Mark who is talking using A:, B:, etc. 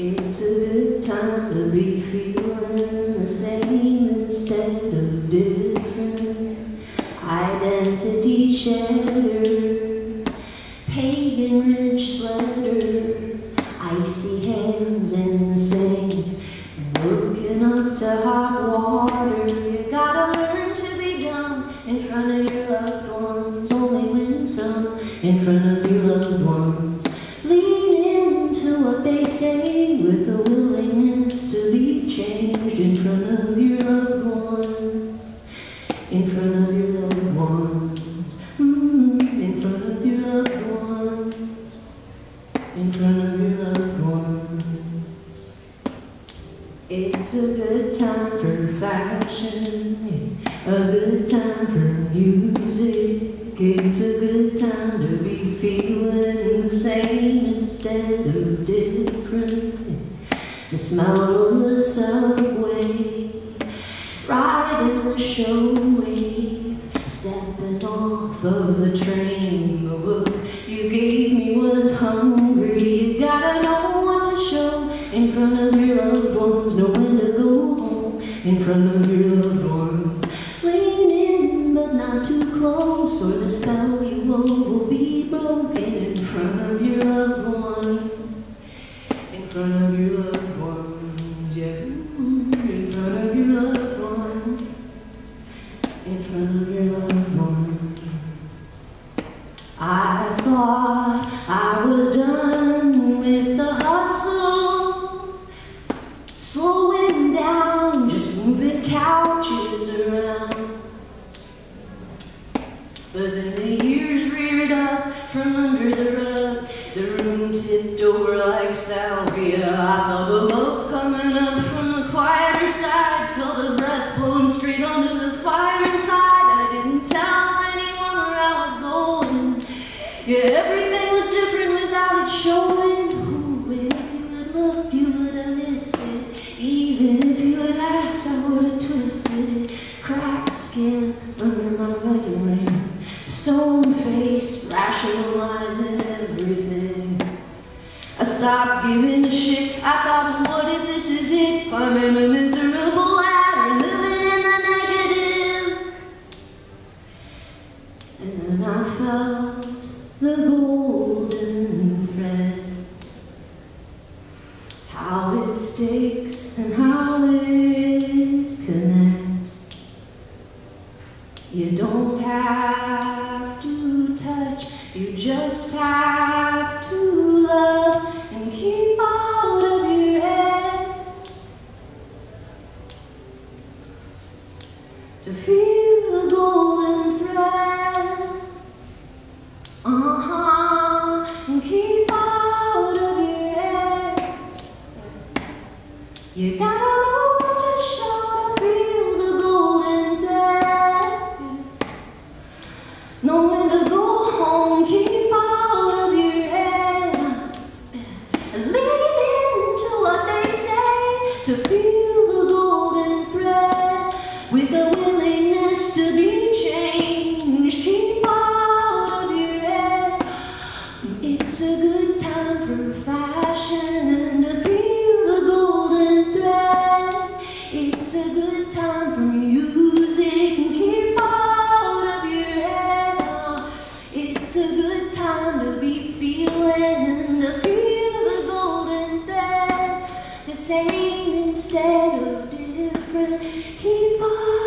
A: It's a good time to be feeling the same instead of different. Identity shattered, pagan rich sweater, icy hands in the sand, looking up to hot water. You gotta learn to be dumb in front of your loved ones, only win some in front of in front of your loved ones. In front of your loved ones. Mm, in front of your loved ones. In front of your loved ones. It's a good time for fashion, a good time for music. It's a good time to be feeling the same instead of different. The smell of the subway, riding the show wave, stepping off of the train. The look you gave me was hungry. You gotta know what to show in front of your loved ones, know when to go home in front of your I felt the love coming up from the quieter side. Felt the breath blowing straight onto the fire inside. I didn't tell anyone where I was going. Yeah, I stopped giving a shit. I thought, what if this is it? Climbing a miserable ladder, living in the negative. And then I felt the golden thread. How it sticks and how it connects. You don't have to touch, you just have to To feel the golden thread. Uh-huh, and keep out of your head. You gotta know what to show to feel the golden thread. Know when to go home, keep out of your head. And lean into what they say to feel the golden thread. With a the same instead of different people.